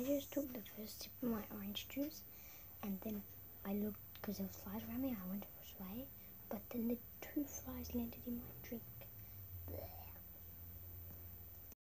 I just took the first sip of my orange juice, and then I looked because there were flies around me. I went to push away, but then the two flies landed in my drink.